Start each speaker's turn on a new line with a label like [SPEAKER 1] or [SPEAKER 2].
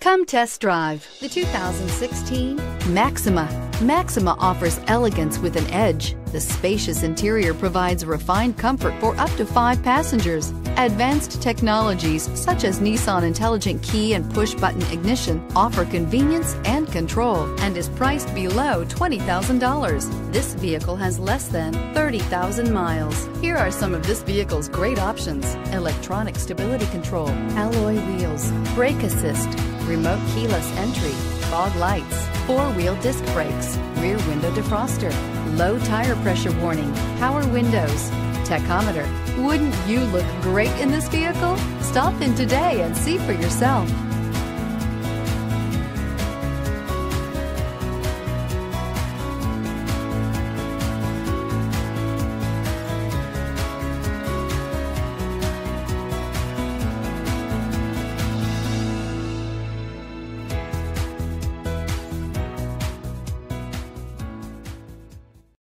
[SPEAKER 1] Come test drive the 2016 Maxima. Maxima offers elegance with an edge. The spacious interior provides refined comfort for up to five passengers. Advanced technologies such as Nissan Intelligent Key and Push Button Ignition offer convenience and control and is priced below $20,000. This vehicle has less than 30,000 miles. Here are some of this vehicle's great options. Electronic stability control, alloy wheels, brake assist, remote keyless entry, fog lights, four-wheel disc brakes, rear window defroster, low tire pressure warning, power windows, tachometer. Wouldn't you look great in this vehicle? Stop in today and see for yourself.